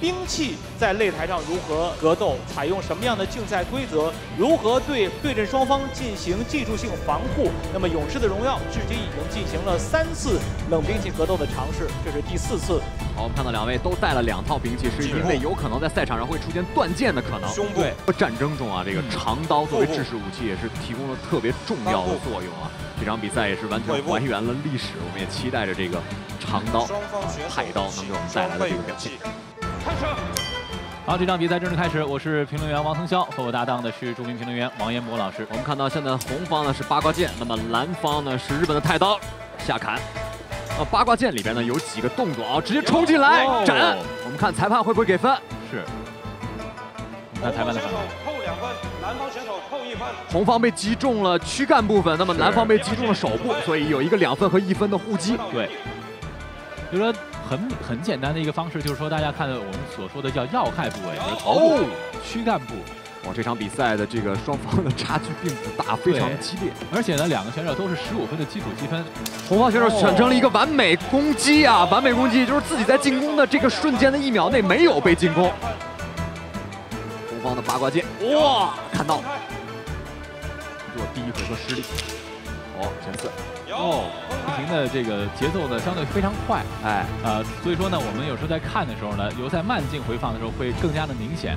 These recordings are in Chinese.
兵器在擂台上如何格斗，采用什么样的竞赛规则，如何对对阵双方进行技术性防护。那么勇士的荣耀至今已经进行了三次冷兵器格斗的尝试，这是第四次。好，我们看到两位都带了两套兵器，是因为有可能在赛场上会出现断剑的可能。胸部。战争中啊，这个长刀作为制式武器也是提供了特别重要的作用啊。这场比赛也是完全还原了历史，我们也期待着这个长刀、海刀能给我们带来的这个表现。开始。好，这场比赛正式开始。我是评论员王腾霄，和我搭档的是著名评论员王彦博老师。我们看到现在红方呢是八卦剑，那么蓝方呢是日本的太刀下砍。呃，八卦剑里边呢有几个动作啊，直接冲进来斩。我们看裁判会不会给分？是。看裁判的判断。扣两分，蓝方选手扣一分。红方被击中了躯干部分，那么蓝方被击中了手部，所以有一个两分和一分的互击。对。就说很很简单的一个方式，就是说大家看我们所说的叫要害部位，就是头部、躯干部。哇，这场比赛的这个双方的差距并不大，非常激烈。而且呢，两个选手都是十五分的基础积分。红方选手选成了一个完美攻击啊，完美攻击就是自己在进攻的这个瞬间的一秒内没有被进攻。红方的八卦剑，哇，看到了，做第一回合失利。哦，前四。哦，不停的这个节奏呢，相对非常快，哎，呃，所以说呢，我们有时候在看的时候呢，留在慢镜回放的时候会更加的明显。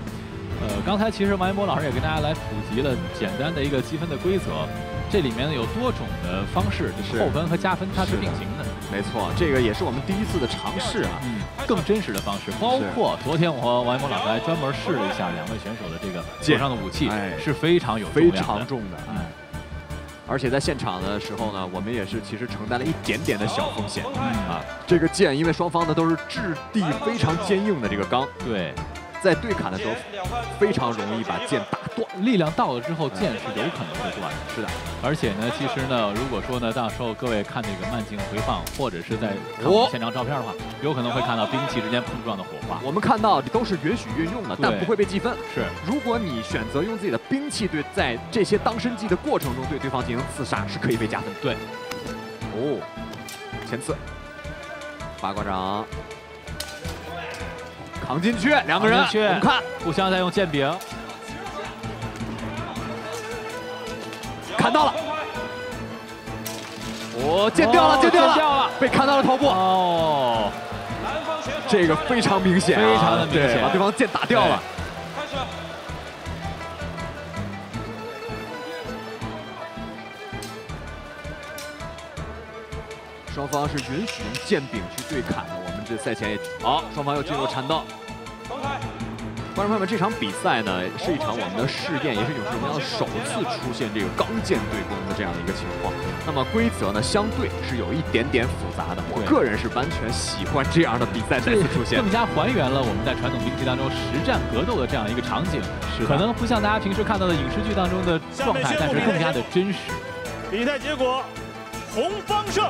呃，刚才其实王一博老师也跟大家来普及了简单的一个积分的规则，这里面呢有多种的方式，就是扣分和加分它是并行的。没错，这个也是我们第一次的尝试啊，嗯，更真实的方式。包括昨天我和王一博老师还专门试了一下两位选手的这个手上的武器，是非常有非常重的，嗯。而且在现场的时候呢，我们也是其实承担了一点点的小风险啊。这个剑，因为双方呢都是质地非常坚硬的这个钢，对。在对砍的时候，非常容易把剑打断。力量到了之后，剑是有可能会断的。是的，而且呢，其实呢，如果说呢，到时候各位看这个慢镜回放，或者是在看现场照片的话，有可能会看到兵器之间碰撞的火花。我们看到都是允许运用的，但不会被计分。是，如果你选择用自己的兵器对在这些当身技的过程中对对方进行刺杀，是可以被加分。对。哦，前刺，八卦掌。扛进去，两个人，我们看，互相在用剑柄，看到了，哦，剑掉了，剑掉了，被砍到了头部，哦，这个非常明显，非常的明显，把对方剑打掉了。双方是允许用剑柄去对砍的，我们这赛前也好，双方又进入缠斗。观众朋友们，这场比赛呢是一场我们的试验，也是勇士荣耀首次出现这个钢剑对攻的这样的一个情况。那么规则呢，相对是有一点点复杂的。我个人是完全喜欢这样的比赛再次出现，更加还原了我们在传统兵器当中实战格斗的这样一个场景。是可能不像大家平时看到的影视剧当中的状态，但是更加的真实。比赛结果，红方胜。